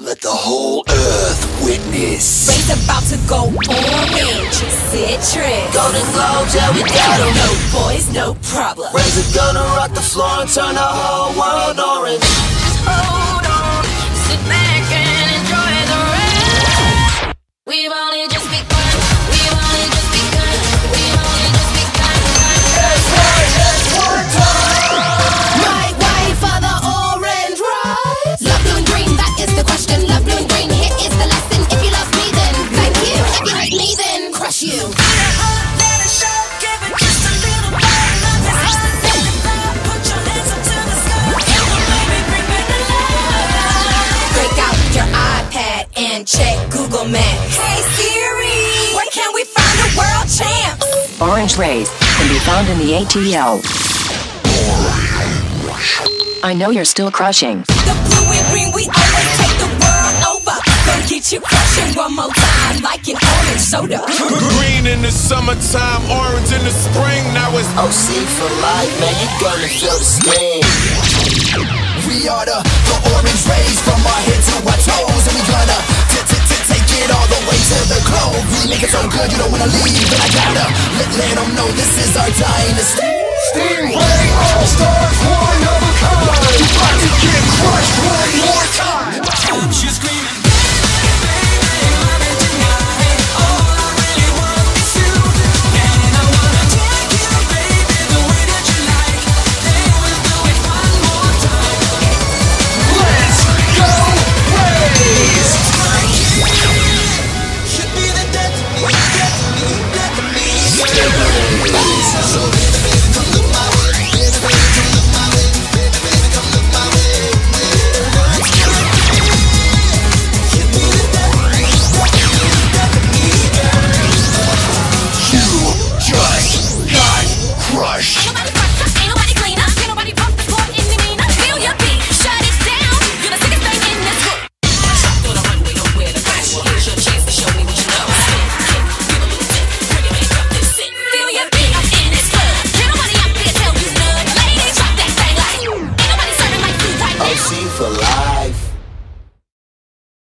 Let the whole earth witness. Rays about to go orange. Citrus. Golden globes, yeah, we got 'em. No boys, no problem. Razor gonna rock the floor and turn the whole world orange. Hold check Google Maps. Hey Siri, where can we find the world champs? Orange Rays can be found in the ATL. I know you're still crushing. The blue and green, we always take the world over. Gonna get you crushing one more time, like an orange soda. Green in the summertime, orange in the spring. Now it's OC for life, man, you gonna feel the sting. We are the, the orange rays from our head to our so good you don't wanna leave, but I gotta let let 'em know this is our dynasty. Stingray All crushed.